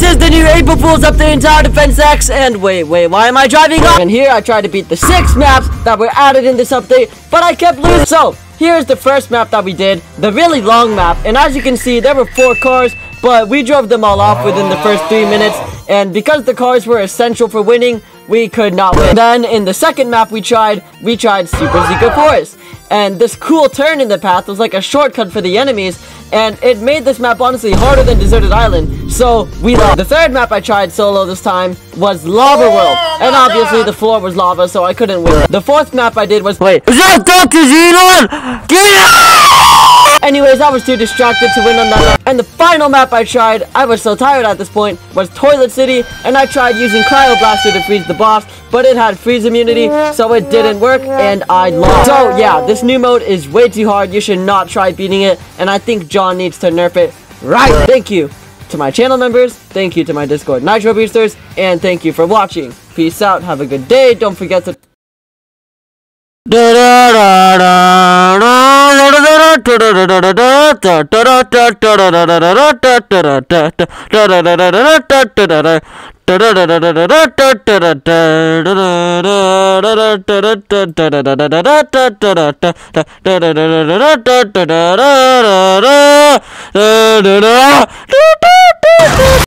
This is the new April Fool's Update in Tower Defense X, and wait, wait, why am I driving up? And here I tried to beat the six maps that were added in this update, but I kept losing. So, here's the first map that we did, the really long map, and as you can see, there were four cars, but we drove them all off within the first three minutes, and because the cars were essential for winning, we could not win. Then, in the second map we tried, we tried Super Secret Forest, and this cool turn in the path was like a shortcut for the enemies, and it made this map honestly harder than Deserted Island, so we lost. The third map I tried solo this time was Lava oh World, and obviously the floor was lava, so I couldn't win. The fourth map I did was- Wait, is that Dr. Xenon? Get out! Anyways, I was too distracted to win on that map. And the final map I tried, I was so tired at this point, was Toilet City, and I tried using Cryo Blaster to freeze the boss, but it had freeze immunity, so it didn't work, and I lost. So yeah, this new mode is way too hard, you should not try beating it, and I think John needs to nerf it right. Thank you to my channel members, thank you to my Discord Nitro Boosters, and thank you for watching. Peace out, have a good day, don't forget to...